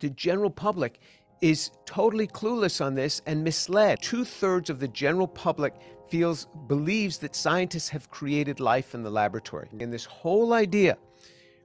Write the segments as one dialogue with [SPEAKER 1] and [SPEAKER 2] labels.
[SPEAKER 1] the general public is totally clueless on this and misled. Two thirds of the general public feels believes that scientists have created life in the laboratory. And this whole idea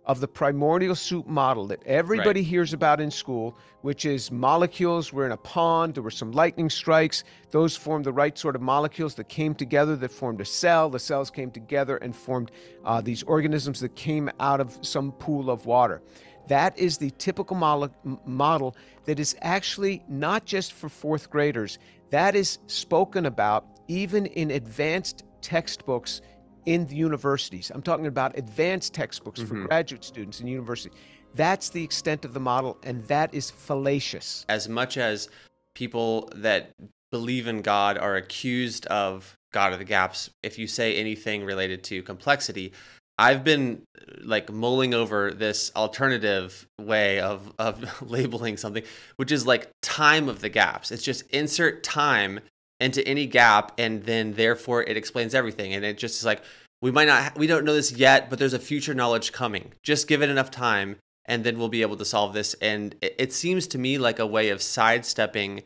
[SPEAKER 1] of the primordial soup model that everybody right. hears about in school, which is molecules were in a pond, there were some lightning strikes, those formed the right sort of molecules that came together that formed a cell. The cells came together and formed uh, these organisms that came out of some pool of water. That is the typical model that is actually not just for fourth graders, that is spoken about even in advanced textbooks in the universities. I'm talking about advanced textbooks mm-hmm. for graduate students in university. That's the extent of the model, and that is fallacious.
[SPEAKER 2] As much as people that believe in God are accused of God of the gaps, if you say anything related to complexity, I've been like mulling over this alternative way of of labeling something, which is like time of the gaps. It's just insert time into any gap, and then therefore it explains everything. And it just is like we might not we don't know this yet, but there's a future knowledge coming. Just give it enough time, and then we'll be able to solve this. And it, it seems to me like a way of sidestepping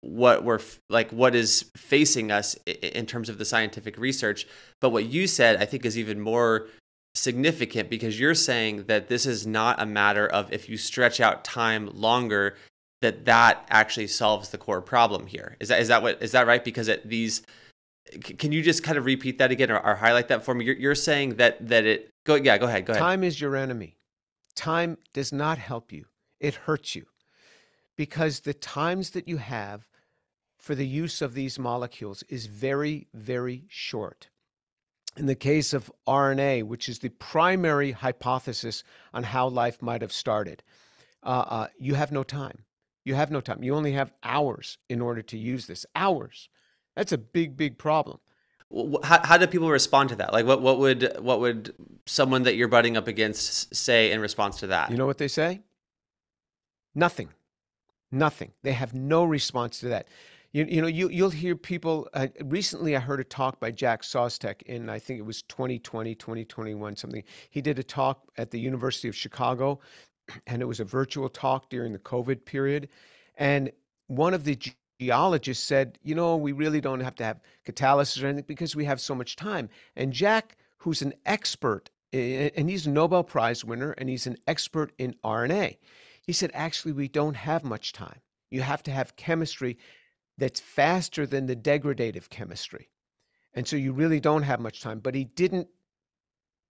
[SPEAKER 2] what we're like what is facing us in terms of the scientific research but what you said i think is even more significant because you're saying that this is not a matter of if you stretch out time longer that that actually solves the core problem here. Is that is that what is that right? Because it, these can you just kind of repeat that again or, or highlight that for me? You're, you're saying that that it go yeah go ahead go ahead.
[SPEAKER 1] Time is your enemy. Time does not help you. It hurts you because the times that you have for the use of these molecules is very, very short. In the case of RNA, which is the primary hypothesis on how life might have started, uh, uh, you have no time. You have no time. You only have hours in order to use this. Hours. That's a big, big problem.
[SPEAKER 2] How, how do people respond to that? Like, what, what would what would someone that you're butting up against say in response to that?
[SPEAKER 1] You know what they say? Nothing. Nothing. They have no response to that. You, you know, you, you'll hear people. Uh, recently, I heard a talk by Jack Szostak in, I think it was 2020, 2021, something. He did a talk at the University of Chicago, and it was a virtual talk during the COVID period. And one of the geologists said, you know, we really don't have to have catalysis or anything because we have so much time. And Jack, who's an expert, and he's a Nobel Prize winner, and he's an expert in RNA, he said, actually, we don't have much time. You have to have chemistry that's faster than the degradative chemistry. And so you really don't have much time. But he didn't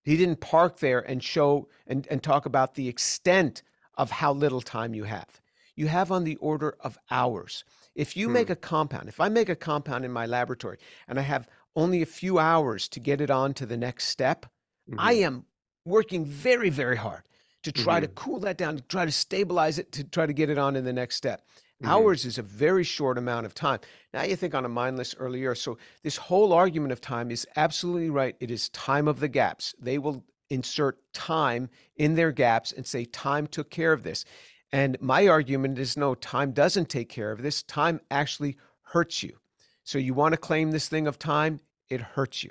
[SPEAKER 1] he didn't park there and show and, and talk about the extent of how little time you have. You have on the order of hours. If you hmm. make a compound, if I make a compound in my laboratory and I have only a few hours to get it on to the next step, mm-hmm. I am working very, very hard to try mm-hmm. to cool that down, to try to stabilize it, to try to get it on in the next step. Mm-hmm. Hours is a very short amount of time. Now you think on a mindless earlier. So this whole argument of time is absolutely right. It is time of the gaps. They will insert time in their gaps and say time took care of this. And my argument is no, time doesn't take care of this. Time actually hurts you. So you want to claim this thing of time, it hurts you.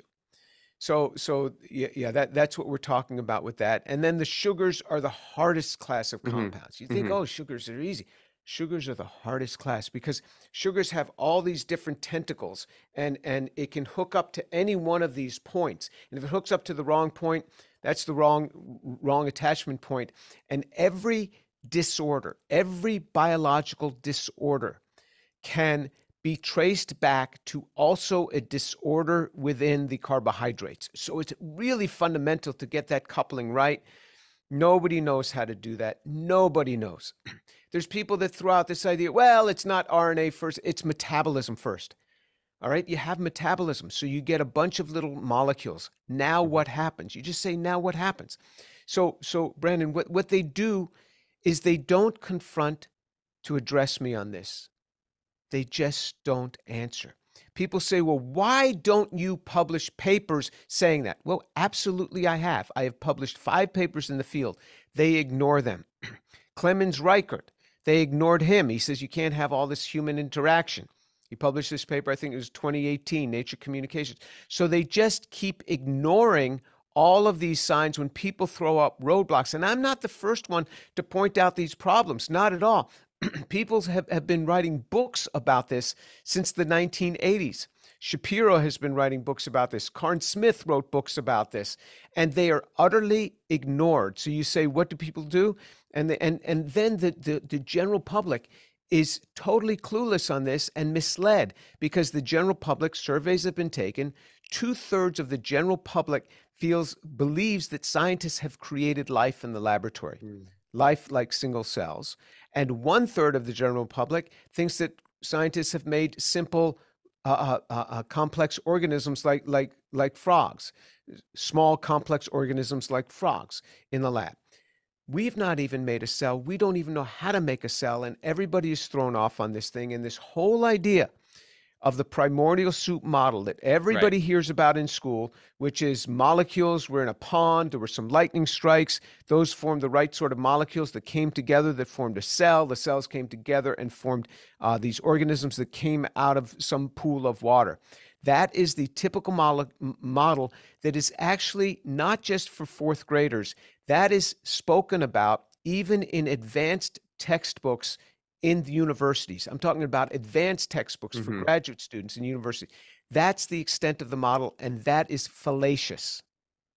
[SPEAKER 1] So, so yeah, yeah, that that's what we're talking about with that. And then the sugars are the hardest class of mm-hmm. compounds. Mm-hmm. You think, mm-hmm. oh, sugars are easy. Sugars are the hardest class because sugars have all these different tentacles, and and it can hook up to any one of these points. And if it hooks up to the wrong point, that's the wrong wrong attachment point. And every disorder, every biological disorder, can be traced back to also a disorder within the carbohydrates. So it's really fundamental to get that coupling right. Nobody knows how to do that. Nobody knows. There's people that throw out this idea well, it's not RNA first, it's metabolism first. All right, you have metabolism. So you get a bunch of little molecules. Now mm-hmm. what happens? You just say, now what happens? So, so Brandon, what, what they do is they don't confront to address me on this. They just don't answer. People say, well, why don't you publish papers saying that? Well, absolutely, I have. I have published five papers in the field. They ignore them. Clemens Richert, they ignored him. He says you can't have all this human interaction. He published this paper, I think it was 2018, Nature Communications. So they just keep ignoring all of these signs when people throw up roadblocks. And I'm not the first one to point out these problems, not at all. people have, have been writing books about this since the 1980s. Shapiro has been writing books about this. Cairns-Smith wrote books about this, and they are utterly ignored. So you say, what do people do? And the, and and then the, the the general public is totally clueless on this and misled because the general public surveys have been taken. Two thirds of the general public feels believes that scientists have created life in the laboratory, mm. Life like single cells, and one third of the general public thinks that scientists have made simple uh, uh, uh, complex organisms like like like frogs, small complex organisms like frogs in the lab. We've not even made a cell. We don't even know how to make a cell, and everybody is thrown off on this thing. And this whole idea of the primordial soup model that everybody right. hears about in school, which is molecules were in a pond, there were some lightning strikes, those formed the right sort of molecules that came together that formed a cell. The cells came together and formed uh, these organisms that came out of some pool of water. That is the typical model, model that is actually not just for fourth graders, that is spoken about even in advanced textbooks in the universities. I'm talking about advanced textbooks mm-hmm. for graduate students in university. That's the extent of the model, and that is fallacious.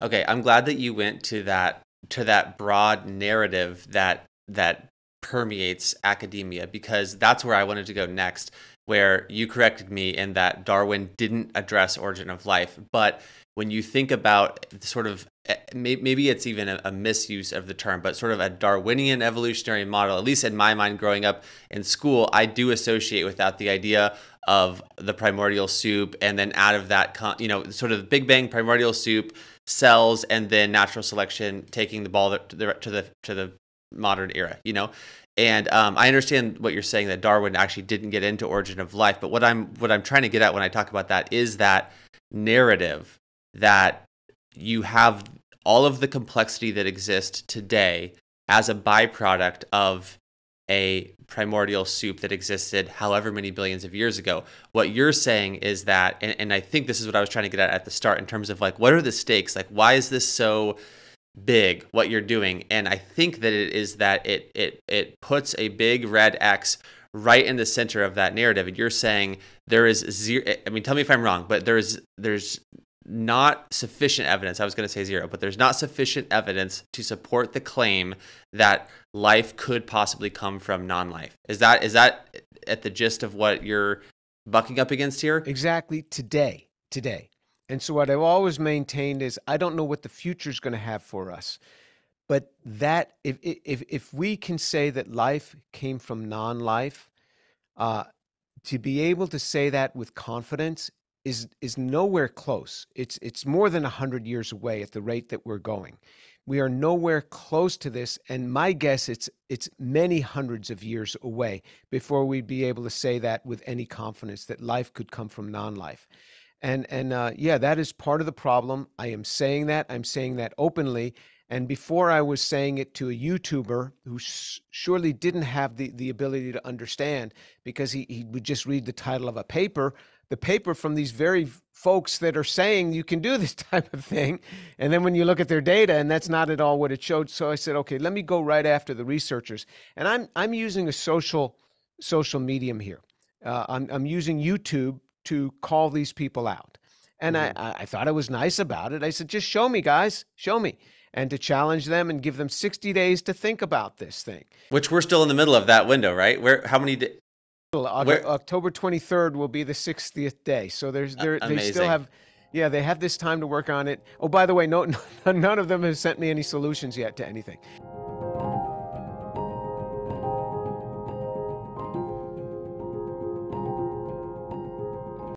[SPEAKER 2] Okay, I'm glad that you went to that to that broad narrative that that permeates academia because that's where I wanted to go next where you corrected me in that Darwin didn't address origin of life but when you think about sort of eh, maybe it's even a, misuse of the term, but sort of a Darwinian evolutionary model, at least in my mind growing up in school, I do associate with that the idea of the primordial soup and then out of that, you know, sort of the Big Bang primordial soup cells and then natural selection taking the ball to the, to the, to the modern era, you know? And um, I understand what you're saying that Darwin actually didn't get into origin of life, but what I'm what I'm trying to get at when I talk about that is that narrative that you have all of the complexity that exists today as a byproduct of a primordial soup that existed however many billions of years ago. What you're saying is that, and, and, I think this is what I was trying to get at at the start in terms of like, what are the stakes? Like, why is this so big, what you're doing? And I think that it is that it, it, it puts a big red X right in the center of that narrative. And you're saying there is zero, I mean, tell me if I'm wrong, but there's, there's not sufficient evidence. I was going to say zero, but there's not sufficient evidence to support the claim that life could possibly come from non-life. Is that is that at the gist of what you're bucking up against here?
[SPEAKER 1] Exactly today, today. And so what I've always maintained is I don't know what the future is going to have for us. But that if if if we can say that life came from non-life, uh, to be able to say that with confidence is is nowhere close. It's it's more than 100 years away at the rate that we're going. We are nowhere close to this and my guess it's it's many hundreds of years away before we'd be able to say that with any confidence that life could come from non-life. And and uh, yeah, that is part of the problem. I am saying that. I'm saying that openly. And before I was saying it to a YouTuber who surely didn't have the, the ability to understand because he, he would just read the title of a paper the paper from these very folks that are saying you can do this type of thing. And then when you look at their data, and that's not at all what it showed. So I said, okay, let me go right after the researchers. And I'm I'm using a social social medium here. Uh, I'm I'm using YouTube to call these people out. And mm-hmm. I, I thought I was nice about it. I said, just show me, guys, show me. And to challenge them and give them 60 days to think about this thing.
[SPEAKER 2] Which we're still in the middle of that window, right? Where how many
[SPEAKER 1] where, October 23rd will be the 60th day. So there's there they still have yeah, they have this time to work on it. Oh, by the way, no, none of them have sent me any solutions yet to anything.